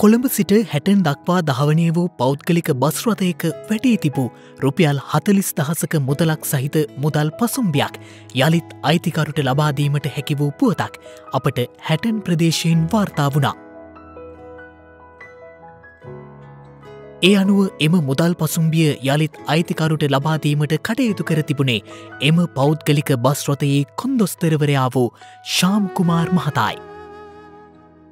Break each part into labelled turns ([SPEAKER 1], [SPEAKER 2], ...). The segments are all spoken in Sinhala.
[SPEAKER 1] කොළඹ සිට හැටන් දක්වා දහවනය වූ පෞද්ගලික බස්රථයක වැටී තිබූ රුපියල් හතලිස් දහසක මුදලක් සහිත මුදල් පසුම්බයක් යළිත් අයිතිකරුට ලබාදීමට හැකි වූ පුවතක් අපට හැටන් ප්‍රදේශයෙන් වාර්තා වුණා. ඒ අනුව එම මුදල් පසුම්බිය යළිත් අයිතිකරුට ලබාදීමට කටයුතු කර තිබුණේ එම පෞද්ගලික බස්රොතයේ කොන්දොස්තරවරයා වූ ශාම්කුමාර් මහතායි.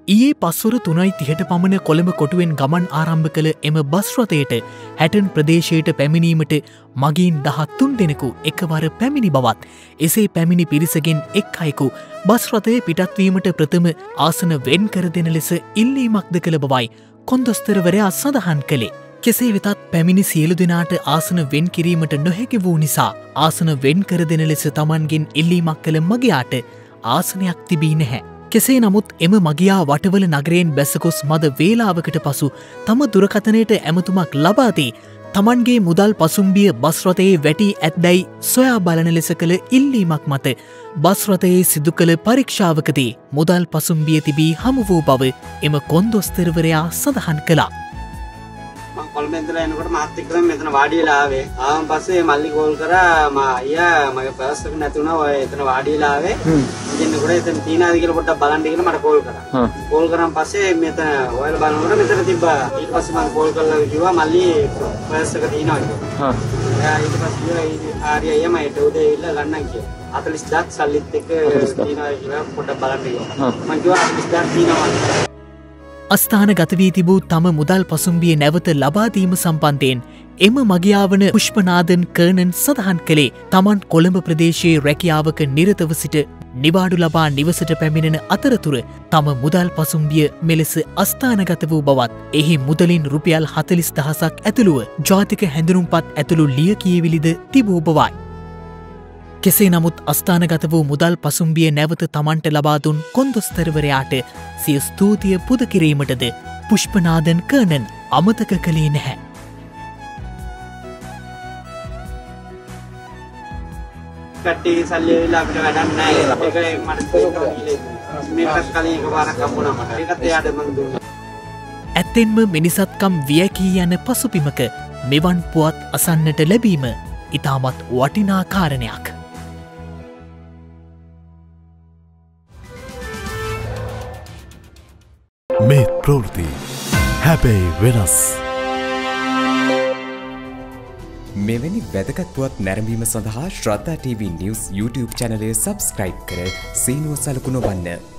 [SPEAKER 1] ඒ පස්වර තුනයි තිහට පමණ කොළඹ කොටුවෙන් ගමන් ආරම්භ කළ එම බස්රථයට හැටන් ප්‍රදේශයට පැමිණීමට මගින් දහත් තුන් දෙනෙකු එකවර පැමිණි බවත් එසේ පැමිණි පිරිසගෙන් එක් අයකු බස්රථය පිටත්වීමට ප්‍රථම ආසන වෙන් කර දෙන ලෙස ඉල්ලීමක්ද කළ බවයි කොන්දොස්තරවරයා සඳහන් කළේ. කෙසේ වෙතත් පැමිණි සියලු දෙනාට ආසන වෙන් කිරීමට නොහැකි වූ නිසා ආසන වෙන් කර දෙන ලෙස තමන්ගෙන් ඉල්ලීමක් කළ මගයාට ආසනයක් තිබී නැහැ. කෙසේ නමුත් එම මගියා වටවල නගරයෙන් බැසකොස් මද වේලාවකට පසු තම දුරකතනයට ඇමතුමක් ලබාදී තමන්ගේ මුදල් පසුම්බිය බස්රොතයේ වැටි ඇත්දැයි සොයා බලන ලෙස කළ ඉල්ලීමක් මත බස්රොතයේ සිදු කළ පරීක්ෂාවකදී මුදල් පසුම්බිය තිබී හමු වූ බව එම කොන්දොස්තරවරයා සඳහන් කළා.
[SPEAKER 2] කොළඹෙන්දල එනකොට මාත් එක්කම මෙතන වාඩි වෙලා ආවේ. ආවන් පස්සේ මල්ලි කෝල් කරා මා අයියා මගේ පර්ස් එක නැති වුණා ඔය එතන වාඩි වෙලා ආවේ. ඉතින්කොට එතන තියනවාද කියලා පොඩ්ඩක් බලන්න කියලා මට කෝල් කරා. කෝල් කරාන් පස්සේ මෙතන ඔයාලා බලනකොට මෙතන තිබ්බා. ඊට පස්සේ මම කෝල් කරලා කිව්වා මල්ලි පර්ස් එක තියනවා කියලා. එයා ඊට පස්සේ ආර්ය අයියා මම ඊට උදේ ඉල්ල ගන්නම් කියලා. 40000ක් සල්ලිත් එක්ක තියනවා කියලා පොඩ්ඩක් බලන්න කිව්වා. මම කිව්වා 40000ක් තියනවා.
[SPEAKER 1] අස්ථාන ගතවී තිබූ තම මුදල් පසුම්බිය නැවත ලබාදීම සම්බන්ධයෙන් එම මගියාවන පුෂ්පනාදන් කර්නන් සඳහන් කළේ තමන් කොළඹ ප්‍රදේශයේ රැකියාවක නිරතව සිට නිවාඩු ලබා නිවසට පැමිණෙන අතරතුර තම මුදල් පසුම්බිය මෙලෙස අස්ථානගත වූ බවත් එහි මුදලින් රුපියල් හතලිස් දහසක් ඇතුළුව ජාතික හැඳරුම්පත් ඇතුළු ලිය කියවිලිද තිබූ බවයි. කෙසේ නමුත් අස්ථානගත වූ මුදල් පසුම්බිය නැවත තමන්ට ලබාදුන් කොන්දොස්තරවරයාට සිය ස්තූතිය පුදකිරීමටද පුෂ්පනාදන් කර්නන් අමතක කළේ නැහැ.
[SPEAKER 2] කට්ටිය සල්ලි වෙලා අපිට වැඩක් නැහැ. ඒක මට කලින් එකපාරක් හම්බුණා මට. ඒකත් එයාට මම දුන්නා.
[SPEAKER 1] ඇත්තෙන්ම මිනිසත්කම් වියකී යන පසුපිමක මෙවන් පුවත් අසන්නට ලැබීම ඉතාමත් වටිනා
[SPEAKER 3] ප්‍රවෘති හැබැයි වෙනස්.
[SPEAKER 4] මෙවැනි වැදගත්පුවත් නැරඹීම සඳහා ශ්‍රද්ධා TV නිවස් YouTube චැනලය සබස්ක්‍රයිබ් කර සීනුව සලකුණ වන්න.